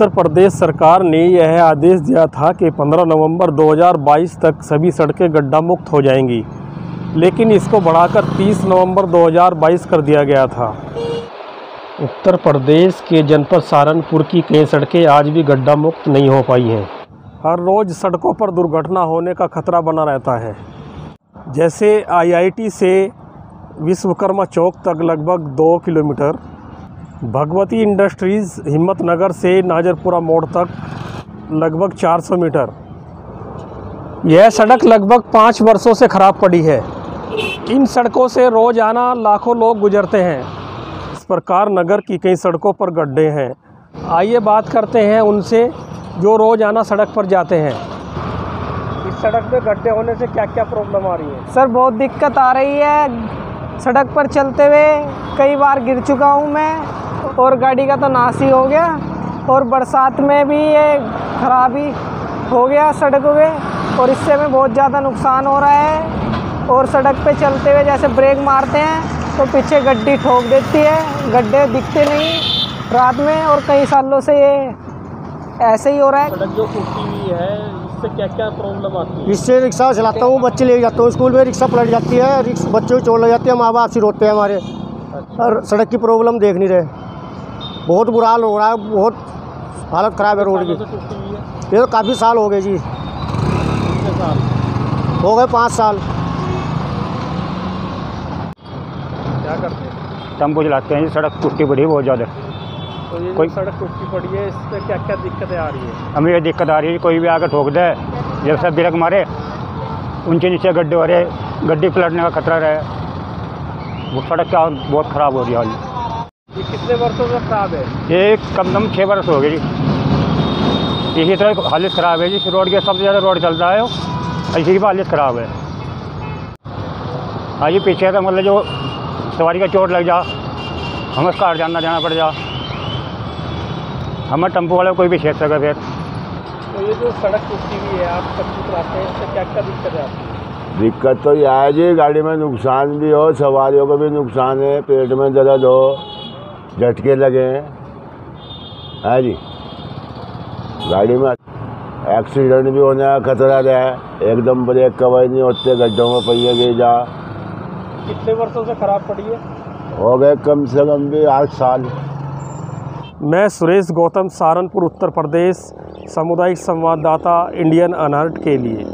उत्तर प्रदेश सरकार ने यह आदेश दिया था कि 15 नवंबर 2022 तक सभी सड़कें गड्ढा मुक्त हो जाएँगी, लेकिन इसको बढ़ाकर 30 नवंबर 2022 कर दिया गया था। उत्तर प्रदेश के जनपद सहारनपुर की कई सड़कें आज भी गड्ढा मुक्त नहीं हो पाई हैं। हर रोज़ सड़कों पर दुर्घटना होने का खतरा बना रहता है। जैसे आईआईटी से विश्वकर्मा चौक तक लगभग दो किलोमीटर भगवती इंडस्ट्रीज़ हिम्मत नगर से नाजरपुरा मोड़ तक लगभग 400 मीटर। यह सड़क लगभग पाँच वर्षों से ख़राब पड़ी है। इन सड़कों से रोज़ाना लाखों लोग गुजरते हैं। इस प्रकार नगर की कई सड़कों पर गड्ढे हैं। आइए बात करते हैं उनसे जो रोज़ाना सड़क पर जाते हैं। इस सड़क में गड्ढे होने से क्या क्या प्रॉब्लम आ रही है? सर, बहुत दिक्कत आ रही है। सड़क पर चलते हुए कई बार गिर चुका हूँ मैं। और गाड़ी का तो नाश ही हो गया और बरसात में भी ये खराबी हो गया सड़कों पे और इससे हमें बहुत ज़्यादा नुकसान हो रहा है और सड़क पे चलते हुए जैसे ब्रेक मारते हैं तो पीछे गड्डी ठोक देती है गड्ढे दिखते नहीं रात में और कई सालों से ये ऐसे ही हो रहा है। सड़क जो टूटी हुई है इससे क्या क्या प्रॉब्लम आती है? इससे रिक्शा चलाता हूँ बच्चे ले जाता हूँ स्कूल में रिक्शा पलट जाती है बच्चों की चोट लग जाती है माँ बाप से रोते हैं हमारे। और सड़क की प्रॉब्लम देख नहीं रहे। बहुत बुरा हाल हो रहा है बहुत हालत ख़राब है रोड की। ये तो काफ़ी साल हो गए जी। साल? हो गए पाँच साल। क्या करते हैं? टेंपो चलाते हैं जी सड़क टूटी पड़ी है बहुत ज़्यादा। तो ये कोई- सड़क टूटी पड़ी है इससे क्या क्या दिक्कतें आ रही है? हमें ये दिक्कत आ रही है कोई भी आकर ठोक दे जब सब ब्रेक मारे ऊँचे नीचे गड्ढे हो रहे गड्ढे पलटने का खतरा रहे। वो सड़क क्या बहुत ख़राब हो रही है हाल। ये कितने वर्षों से खराब है? ये कम से कम छः बरस हो गए जी। इसी तरह हालत ख़राब है जी। इस रोड के सबसे ज़्यादा रोड चलता है। वो, इसी की हालत ख़राब है। हाँ जी पीछे का मतलब जो सवारी का चोट लग जा हमें कार जाना जाना पड़ जा। हमें टेंपो वाले कोई भी छेड़ सके फिर। तो ये जो सड़क टूटी हुई है आप सब हैं इससे क्या क्या दिक्कतें हैं दिक्कत तो यह है जी गाड़ी में नुकसान भी हो सवारियों को भी नुकसान है पेट में दर्द हो। झटके लगे हैं। है जी। गाड़ी में एक्सीडेंट भी होने का खतरा रहे एकदम ब्रेक कवर नहीं होते गड्ढों में पहिए गिर जा। कितने वर्षों से खराब पड़ी है? हो गए कम से कम भी आठ साल। मैं सुरेश गौतम सहारनपुर उत्तर प्रदेश सामुदायिक संवाददाता इंडियन अनहर्ट के लिए।